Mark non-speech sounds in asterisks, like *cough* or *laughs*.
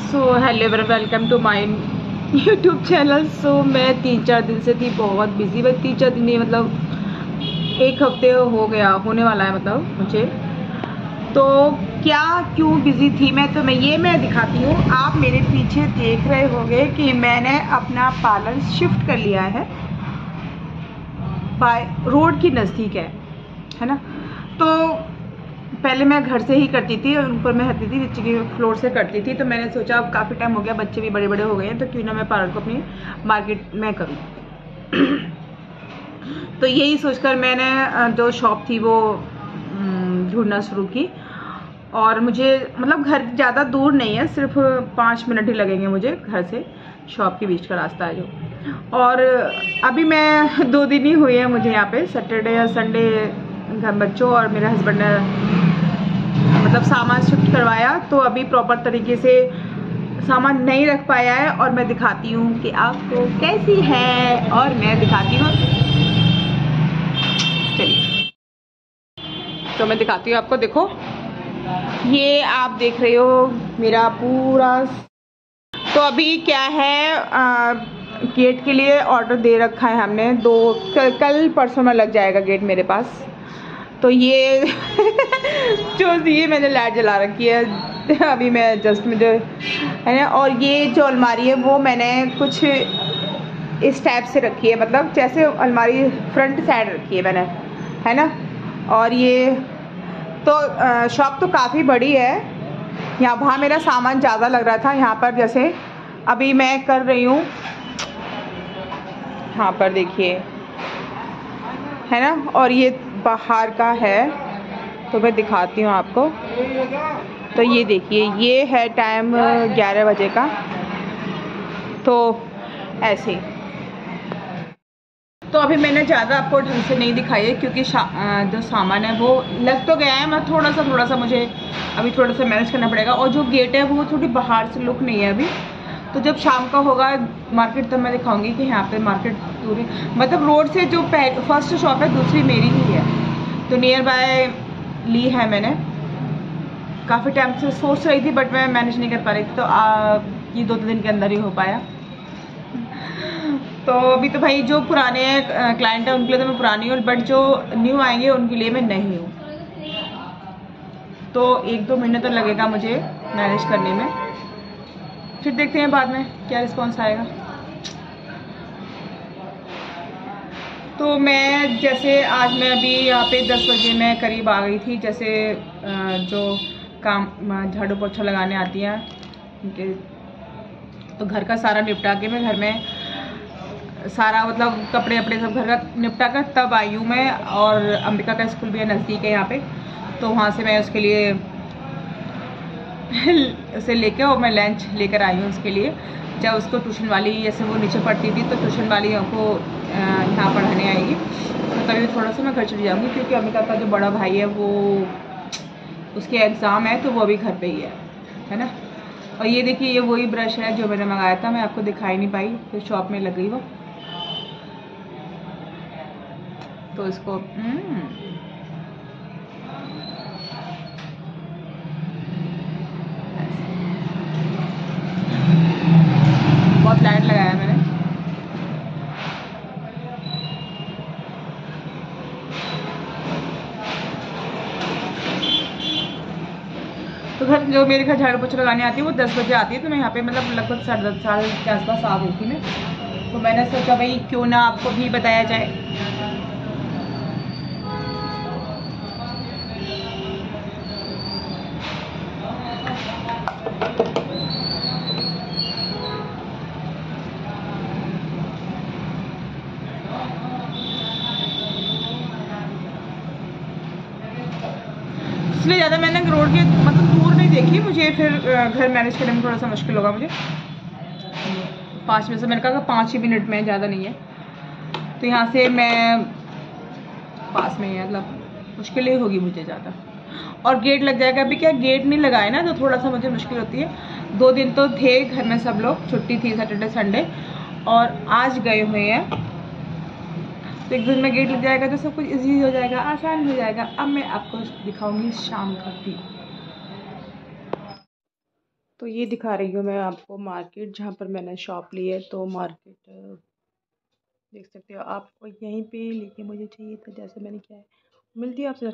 So hello ever welcome to my YouTube channel so मैं तीन चार दिन से थी, बहुत बिज़ी बस तीन चार दिन नहीं मतलब एक हफ़्ते हो गया, होने वाला है मतलब मुझे। तो क्या क्यों बिज़ी थी मैं? तो मैं, ये मैं दिखाती हूँ। आप मेरे पीछे देख रहे होंगे कि मैंने अपना पार्लर शिफ्ट कर लिया है बाय रोड की नज़दीक है है ना? तो पहले मैं घर से ही करती थी ऊपर मैं हटती थी, नीचे की फ्लोर से करती थी तो मैंने सोचा अब काफ़ी टाइम हो गया, बच्चे भी बड़े बड़े हो गए हैं तो क्यों ना मैं पार्लर को अपनी मार्केट में करूँ। तो यही सोचकर मैंने जो शॉप थी वो ढूंढना शुरू की। और मुझे मतलब घर ज़्यादा दूर नहीं है, सिर्फ़ पाँच मिनट ही लगेंगे मुझे घर से शॉप के बीच का रास्ता है जो। और अभी मैं, दो दिन ही हुए हैं मुझे यहाँ पे सैटरडे या संडे घर बच्चों और मेरे हस्बैंड ने मतलब सामान शिफ्ट करवाया तो अभी प्रॉपर तरीके से सामान नहीं रख पाया है और मैं दिखाती हूँ कि आपको कैसी है और मैं दिखाती हूँ। चलिए। तो मैं दिखाती हूँ आपको देखो। ये आप देख रहे हो मेरा पूरा तो अभी क्या है आ, गेट के लिए ऑर्डर दे रखा है हमने। दो कल कल परसों में लग जाएगा गेट मेरे पास। तो ये *laughs* जो ये मैंने लाइट जला रखी है। *laughs* अभी मैं जस्ट मुझे, है ना? और ये जो अलमारी है, वो मैंने कुछ इस टाइप से रखी है। मतलब जैसे अलमारी फ्रंट साइड रखी है मैंने, है ना? और ये तो शॉप तो काफ़ी बड़ी है। यहाँ वहाँ मेरा सामान ज़्यादा लग रहा था। यहाँ पर जैसे अभी मैं कर रही हूँ। यहाँ पर देखिए, है ना? और ये बाहर का है तो मैं दिखाती हूँ आपको। तो ये देखिए, ये है टाइम 11 बजे का। तो ऐसे। तो अभी मैंने ज़्यादा आपको ढंग से नहीं दिखाई है, क्योंकि जो सामान है वो लग तो गया है, मैं थोड़ा सा थोड़ा सा मुझे अभी थोड़ा सा मैनेज करना पड़ेगा। और जो गेट है, वो थोड़ी बाहर से लुक नहीं है अभी। तो जब शाम का होगा मार्केट तब मैं दिखाऊँगी कि यहाँ पे मार्केट पूरी मतलब रोड से जो फ़र्स्ट शॉप है दूसरी मेरी ही है। तो नियर बाय ली है मैंने। काफ़ी टाइम से सोच रही थी बट मैं मैनेज नहीं कर पा रही थी। तो आ, ये दो तीन दिन के अंदर ही हो पाया। तो अभी तो भाई जो पुराने क्लाइंट हैं उनके लिए तो मैं पुरानी हूँ बट जो न्यू आएँगे उनके लिए मैं नहीं हूँ। तो एक दो महीने तो लगेगा मुझे मैनेज करने में। फिर देखते हैं बाद में क्या रिस्पॉन्स आएगा। तो मैं जैसे आज मैं अभी यहाँ पे 10 बजे मैं करीब आ गई थी, जैसे जो काम झाड़ू पोछा लगाने आती हैं तो घर का सारा निपटा के मैं घर में सारा मतलब कपड़े वपड़े सब घर का निपटा कर तब आई हूँ मैं और अंबिका का स्कूल भी है नज़दीक है यहाँ पे तो वहाँ से मैं उसके लिए *laughs* उसे लेके और मैं लंच लेकर आई हूँ उसके लिए। जब उसको ट्यूशन वाली जैसे वो नीचे पढ़ती थी तो ट्यूशन वाली को यहाँ पढ़ाने आएगी। तो तभी थोड़ा सा मैं घर चली जाऊँगी, क्योंकि अमिता का जो बड़ा भाई है वो उसके एग्ज़ाम है तो वो अभी घर पे ही है है ना? और ये देखिए, ये वही ब्रश है जो मैंने मंगाया था, मैं आपको दिखाई नहीं पाई, फिर शॉप में लग गई वो। तो इसको लाइट लगाया मैंने। तो घर, जो मेरे घर झाड़ू पोछा लगाने आती है, वो दस बजे आती है तो मैं यहाँ पे मतलब लगभग साढ़े दस साल के आसपास आ गई थी मैं तो मैंने सोचा भाई, क्यों ना आपको भी बताया जाए। इसलिए ज़्यादा मैंने रोड के मतलब दूर नहीं देखी, मुझे फिर घर मैनेज करने में थोड़ा सा मुश्किल होगा मुझे। पाँच में से मैंने कहा पाँच ही मिनट में, ज़्यादा नहीं है। तो यहाँ से मैं पास में ही मतलब मुश्किल ही होगी मुझे ज़्यादा। और गेट लग जाएगा। अभी क्या गेट नहीं लगाए ना तो थोड़ा सा मुझे मुश्किल होती है। दो दिन तो थे घर में सब लोग, छुट्टी थी सैटरडे संडे और आज गए हुए हैं। एक दिन में गेट लग जाएगा तो सब कुछ ईजी हो जाएगा, आसान हो जाएगा। अब मैं आपको दिखाऊँगी शाम का भी तो ये दिखा रही हूँ मैं आपको मार्केट जहाँ पर मैंने शॉप ली है तो मार्केट देख सकते हो आपको यहीं पे लेके मुझे चाहिए था जैसे मैंने किया है। मिलती है आपसे